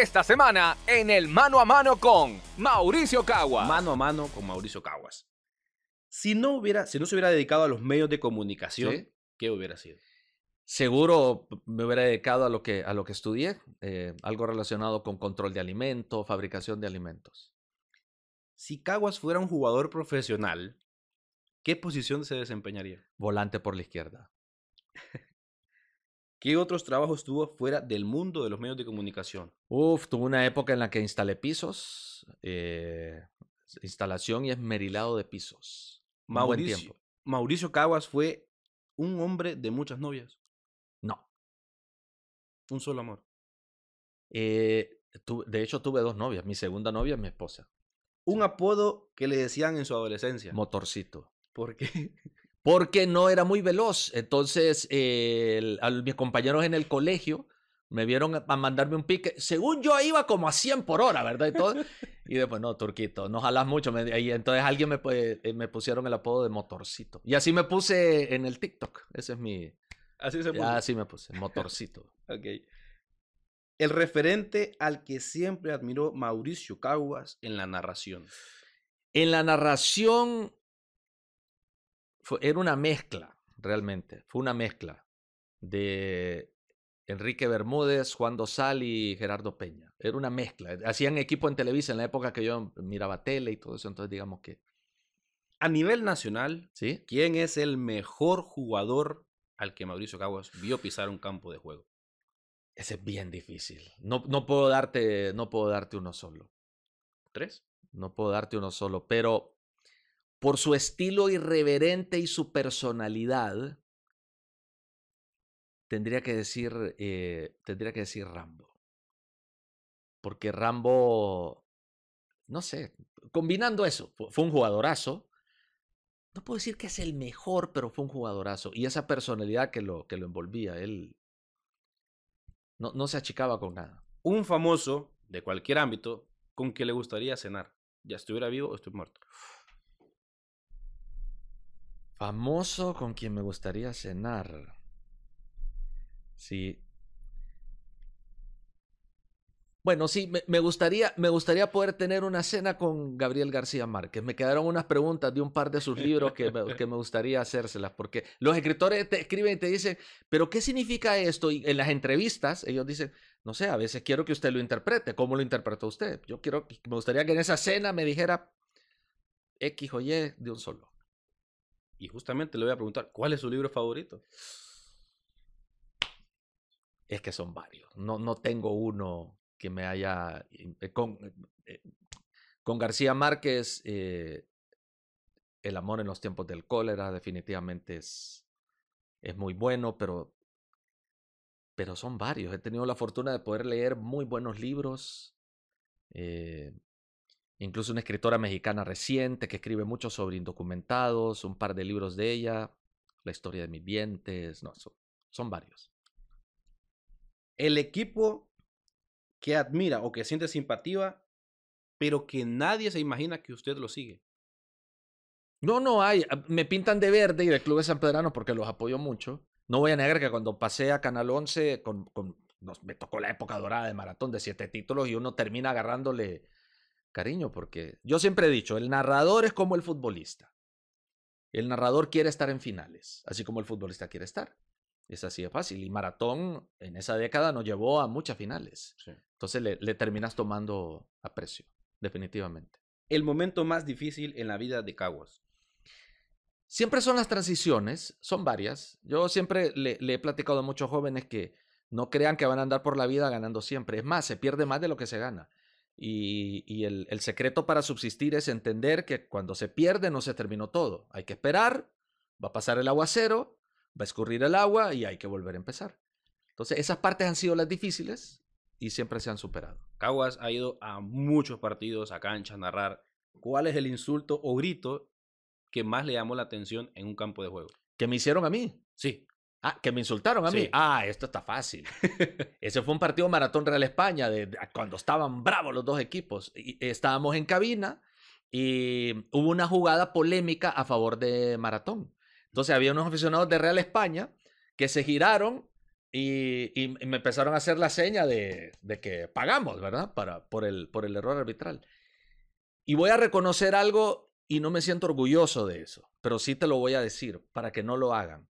esta semana en el mano a mano con Mauricio Cagua. Mano a mano con Mauricio Caguas. Si no, hubiera, si no se hubiera dedicado a los medios de comunicación, Sí. ¿qué hubiera sido? Seguro me hubiera dedicado a lo que, a lo que estudié, eh, algo relacionado con control de alimentos, fabricación de alimentos. Si Caguas fuera un jugador profesional, ¿qué posición se desempeñaría? Volante por la izquierda. ¿Qué otros trabajos tuvo fuera del mundo de los medios de comunicación? Uf, tuve una época en la que instalé pisos, eh, instalación y esmerilado de pisos. Un buen Mauricio, tiempo. Mauricio Caguas fue un hombre de muchas novias, No. un solo amor. Eh, tu- de hecho, tuve dos novias. Mi segunda novia es mi esposa. Un apodo que le decían en su adolescencia. Motorcito. ¿Por qué? Porque no era muy veloz. Entonces, eh, el- a mis compañeros en el colegio me vieron a a mandarme un pique. Según yo iba como a 100 por hora, ¿verdad? Y, todo. y después, no, Turquito, no jalas mucho. Me- y entonces alguien me, eh, me pusieron el apodo de Motorcito. Y así me puse en el TikTok. Ese es mi... Así se puso. Así me puse, Motorcito. Ok. El referente al que siempre admiró Mauricio Caguas en la narración. En la narración fue- era una mezcla, realmente. Fue una mezcla de Enrique Bermúdez, Juan Dosal y Gerardo Peña. Era una mezcla. Hacían equipo en Televisa en la época que yo miraba tele y todo eso. Entonces, digamos que. A nivel nacional, ¿Sí? ¿quién es el mejor jugador al que Mauricio Caguas vio pisar un campo de juego? Ese es bien difícil. No, no, puedo darte, no puedo darte uno solo. ¿Tres? No puedo darte uno solo. Pero por su estilo irreverente y su personalidad, tendría que decir, eh, tendría que decir Rambo. Porque Rambo, no sé, combinando eso, fu- fue un jugadorazo. No puedo decir que es el mejor, pero fue un jugadorazo. Y esa personalidad que lo, que lo envolvía, él no, no se achicaba con nada. Un famoso de cualquier ámbito con que le gustaría cenar. Ya estuviera vivo o estoy muerto. Famoso con quien me gustaría cenar. Sí. Bueno, sí, me, gustaría, me gustaría poder tener una cena con Gabriel García Márquez. Me quedaron unas preguntas de un par de sus libros que me, que me gustaría hacérselas, porque los escritores te escriben y te dicen, pero ¿qué significa esto? Y en las entrevistas ellos dicen, no sé, a veces quiero que usted lo interprete. ¿Cómo lo interpretó usted? Yo quiero, me gustaría que en esa cena me dijera X o Y de un solo. Y justamente le voy a preguntar, ¿cuál es su libro favorito? Es que son varios. No, no tengo uno que me haya... eh, Con, eh, con García Márquez, eh, El amor en los tiempos del cólera definitivamente es, es muy bueno, pero, pero son varios. He tenido la fortuna de poder leer muy buenos libros. eh, incluso una escritora mexicana reciente que escribe mucho sobre indocumentados, un par de libros de ella, La historia de mis dientes, no, son, son varios. El equipo que admira o que siente simpatía, pero que nadie se imagina que usted lo sigue. No, no hay. ah, Me pintan de verde y del Club de San Pedrano porque los apoyo mucho. No voy a negar que cuando pasé a Canal 11, con, con- nos- me tocó la época dorada de maratón de siete títulos y uno termina agarrándole cariño porque yo siempre he dicho, el narrador es como el futbolista. El narrador quiere estar en finales, así como el futbolista quiere estar. Es así de fácil. Y Maratón en esa década nos llevó a muchas finales. Entonces le, le terminas tomando aprecio, definitivamente. El momento más difícil en la vida de Caguas. Siempre son las transiciones, son varias. Yo siempre le, le he platicado a muchos jóvenes que no crean que van a andar por la vida ganando siempre. Es más, se pierde más de lo que se gana. Y, y el, el secreto para subsistir es entender que cuando se pierde no se terminó todo. Hay que esperar, va a pasar el aguacero, va a escurrir el agua y hay que volver a empezar. Entonces, esas partes han sido las difíciles y siempre se han superado. Caguas ha ido a muchos partidos, a cancha, a narrar. ¿Cuál es el insulto o grito que más le llamó la atención en un campo de juego? ¿Que me hicieron a mí? Sí. Ah, que me insultaron a mí. Sí. Ah, esto está fácil. Ese fue un partido Maratón Real España, de, de- cuando estaban bravos los dos equipos. Y estábamos en cabina y hubo una jugada polémica a favor de Maratón. Entonces había unos aficionados de Real España que se giraron Y, y me empezaron a hacer la seña de, de que pagamos, ¿verdad? Para, por, el, por el error arbitral. Y voy a reconocer algo y no me siento orgulloso de eso, pero sí te lo voy a decir para que no lo hagan.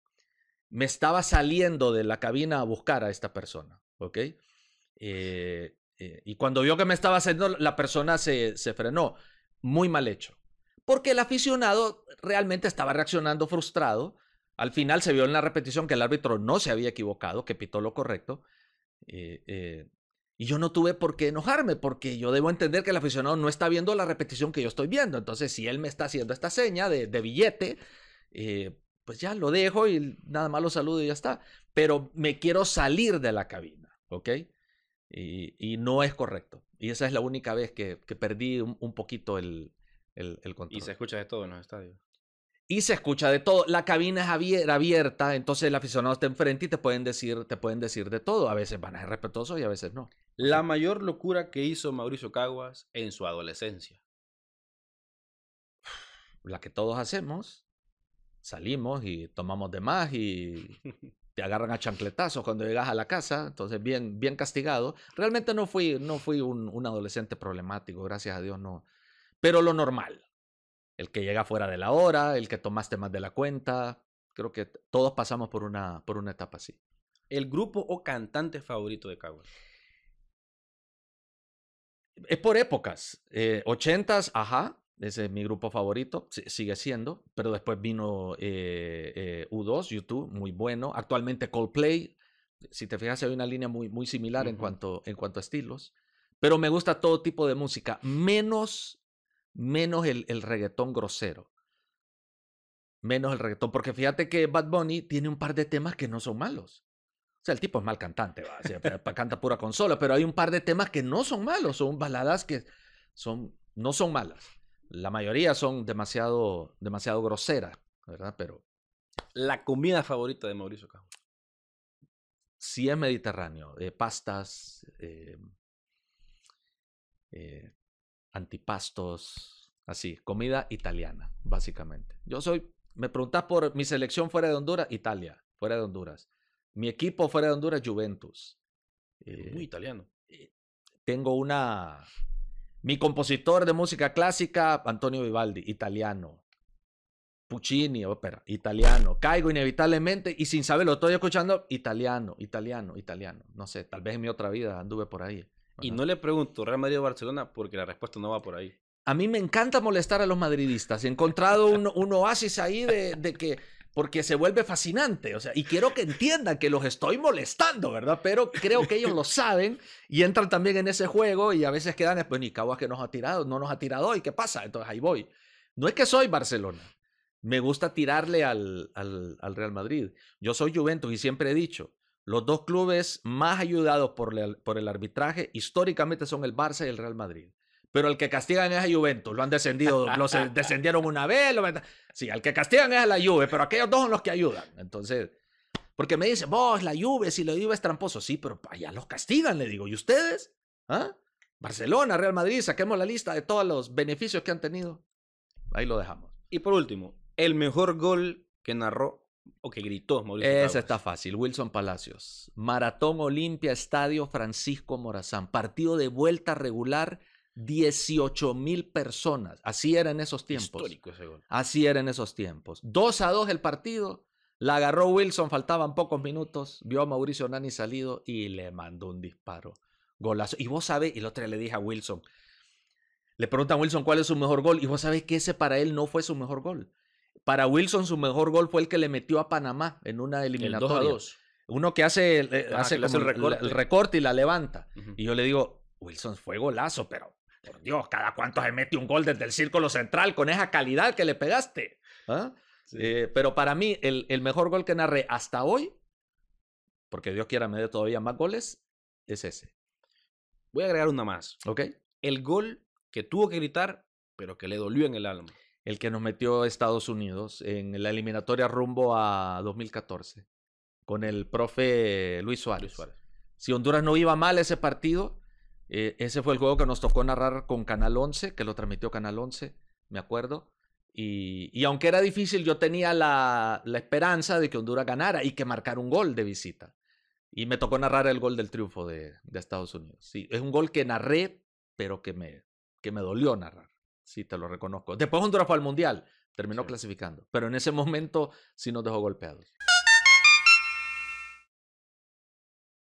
Me estaba saliendo de la cabina a buscar a esta persona, ¿ok? Eh, eh, y cuando vio que me estaba haciendo, la persona se, se frenó. Muy mal hecho. Porque el aficionado realmente estaba reaccionando frustrado. Al final se vio en la repetición que el árbitro no se había equivocado, que pitó lo correcto. Eh, y yo no tuve por qué enojarme, porque yo debo entender que el aficionado no está viendo la repetición que yo estoy viendo. Entonces, si él me está haciendo esta seña de, de billete, eh, pues ya lo dejo y nada más lo saludo y ya está. Pero me quiero salir de la cabina, ¿ok? Y, y no es correcto. Y esa es la única vez que, que perdí un, un poquito el, el, el, control. Y se escucha de todo en los estadios. Y se escucha de todo. La cabina es abierta, entonces el aficionado está enfrente y te pueden decir, te pueden decir de todo. A veces van a ser respetuosos y a veces no. La mayor locura que hizo Mauricio Caguas en su adolescencia. La que todos hacemos. Salimos y tomamos de más y te agarran a chancletazos cuando llegas a la casa, entonces bien, bien castigado. Realmente no fui, no fui un, un adolescente problemático, gracias a Dios no. Pero lo normal, el que llega fuera de la hora, el que tomaste más de la cuenta. Creo que todos pasamos por una, por una etapa así. ¿El grupo o cantante favorito de Caguas? Es por épocas. Eh, 80s, ajá, ese es mi grupo favorito, S sigue siendo, pero después vino eh, eh, U2, YouTube, muy bueno. Actualmente Coldplay, si te fijas, hay una línea muy, muy similar uh -huh. en, cuanto, en cuanto a estilos. Pero me gusta todo tipo de música, menos menos el, el, reggaetón grosero. Menos el reggaetón, porque fíjate que Bad Bunny tiene un par de temas que no son malos. O sea, el tipo es mal cantante, ¿va? O sea, canta pura consola, pero hay un par de temas que no son malos, son baladas que son, no son malas. La mayoría son demasiado, demasiado groseras, ¿verdad? Pero... La comida favorita de Mauricio Cajo. Sí es mediterráneo, eh, pastas, eh, eh, antipastos, así, comida italiana, básicamente. Yo soy, me preguntas por mi selección fuera de Honduras, Italia, fuera de Honduras. Mi equipo fuera de Honduras, Juventus. Eh, Muy italiano. Tengo una, mi compositor de música clásica, Antonio Vivaldi, italiano. Puccini, ópera, italiano. Caigo inevitablemente y sin saberlo, estoy escuchando italiano, italiano, italiano. No sé, tal vez en mi otra vida anduve por ahí. Y no le pregunto Real Madrid o Barcelona porque la respuesta no va por ahí. A mí me encanta molestar a los madridistas. He encontrado un, un oasis ahí de, de, que. Porque se vuelve fascinante. O sea, y quiero que entiendan que los estoy molestando, ¿verdad? Pero creo que ellos lo saben y entran también en ese juego y a veces quedan, pues ni Caguas que nos ha tirado, no nos ha tirado hoy, ¿qué pasa? Entonces ahí voy. No es que soy Barcelona. Me gusta tirarle al, al, al Real Madrid. Yo soy Juventus y siempre he dicho, los dos clubes más ayudados por por el arbitraje históricamente son el Barça y el Real Madrid. Pero el que castigan es a Juventus. Lo han descendido, los descendieron una vez. Lo... Sí, al que castigan es a la Juve, pero aquellos dos son los que ayudan. Entonces, porque me dicen, vos, la Juve, si la Juve es tramposo. Sí, pero allá los castigan, le digo. ¿Y ustedes? ¿Ah? Barcelona, Real Madrid, saquemos la lista de todos los beneficios que han tenido. Ahí lo dejamos. Y por último, el mejor gol que narró o que gritó Mauricio Ese está fácil. Wilson Palacios. Maratón Olimpia, Estadio Francisco Morazán. Partido de vuelta regular, 18 mil personas. Así era en esos tiempos. Histórico ese gol. Así era en esos tiempos. 2 a 2 el partido. La agarró Wilson, faltaban pocos minutos. Vio a Mauricio Nani salido y le mandó un disparo. Golazo. Y vos sabés, y el otro día le dije a Wilson, le preguntan a Wilson cuál es su mejor gol. Y vos sabés que ese para él no fue su mejor gol. Para Wilson, su mejor gol fue el que le metió a Panamá en una eliminatoria. El 2 a 2. Uno que hace, eh, ah, hace, que hace el, recorte. el, recorte. y la levanta. Uh -huh. Y yo le digo, Wilson fue golazo, pero por Dios, cada cuánto se mete un gol desde el círculo central con esa calidad que le pegaste. ¿Ah? Sí. Eh, pero para mí, el, el, mejor gol que narré hasta hoy, porque Dios quiera me dé todavía más goles, es ese. Voy a agregar una más. Ok. El gol que tuvo que gritar, pero que le dolió en el alma el que nos metió Estados Unidos en la eliminatoria rumbo a 2014 con el profe Luis Suárez. Luis Suárez. Si Honduras no iba mal ese partido, eh, ese fue el juego que nos tocó narrar con Canal 11, que lo transmitió Canal 11, me acuerdo. Y, y aunque era difícil, yo tenía la, la, esperanza de que Honduras ganara y que marcara un gol de visita. Y me tocó narrar el gol del triunfo de, de Estados Unidos. Sí, es un gol que narré, pero que me, que me dolió narrar. Sí, te lo reconozco. Después Honduras fue al Mundial, terminó Sí. clasificando. Pero en ese momento sí nos dejó golpeados.